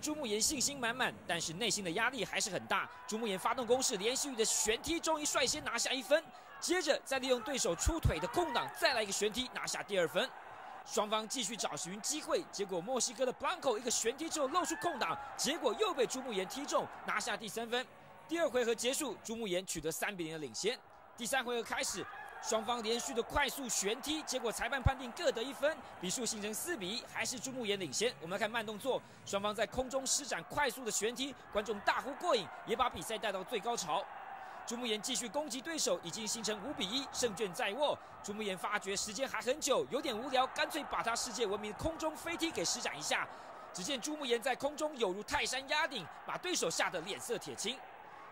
朱木岩信心满满，但是内心的压力还是很大。朱木岩发动攻势，连续的旋踢，终于率先拿下一分。接着再利用对手出腿的空档，再来一个旋踢，拿下第二分。双方继续找寻机会，结果墨西哥的 Blanco 一个旋踢之后露出空档，结果又被朱木岩踢中，拿下第三分。第二回合结束，朱木岩取得三比零的领先。第三回合开始。双方连续的快速旋踢，结果裁判判定各得一分，比数形成四比一，还是朱木炎领先。我们来看慢动作，双方在空中施展快速的旋踢，观众大呼过瘾，也把比赛带到最高潮。朱木炎继续攻击对手，已经形成五比一，胜券在握。朱木炎发觉时间还很久，有点无聊，干脆把他世界闻名的空中飞踢给施展一下。只见朱木炎在空中有如泰山压顶，把对手吓得脸色铁青。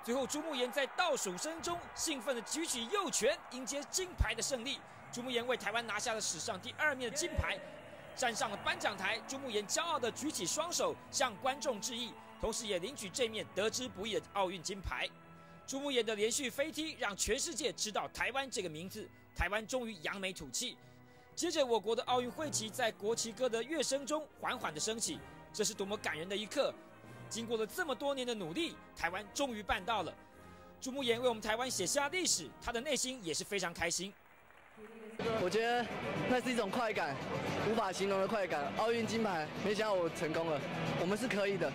最后，朱木炎在倒数声中兴奋地举起右拳，迎接金牌的胜利。朱木炎为台湾拿下了史上第二面金牌，站上了颁奖台。朱木炎骄傲地举起双手向观众致意，同时也领取这面得之不易的奥运金牌。朱木炎的连续飞踢让全世界知道台湾这个名字，台湾终于扬眉吐气。接着，我国的奥运会旗在国旗歌的乐声中缓缓地升起，这是多么感人的一刻！经过了这么多年的努力，台湾终于办到了。朱慕炎为我们台湾写下历史，他的内心也是非常开心。我觉得那是一种快感，无法形容的快感。奥运金牌，没想到我成功了，我们是可以的。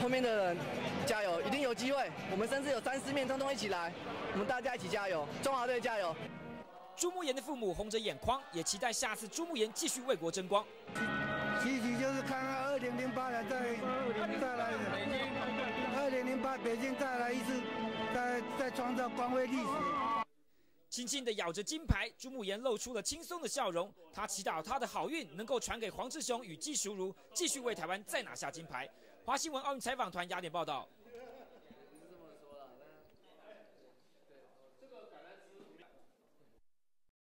后面的人加油，一定有机会。我们甚至有三四面，通通一起来，我们大家一起加油，中华队加油！朱慕炎的父母红着眼眶，也期待下次朱慕炎继续为国争光。其实就是看看二零零八年再再来，二零零八北京再来一次，再再创造光辉历史。轻轻地咬着金牌，朱慕言露出了轻松的笑容。他祈祷他的好运能够传给黄志雄与季淑如，继续为台湾再拿下金牌。华新闻奥运采访团雅典报道。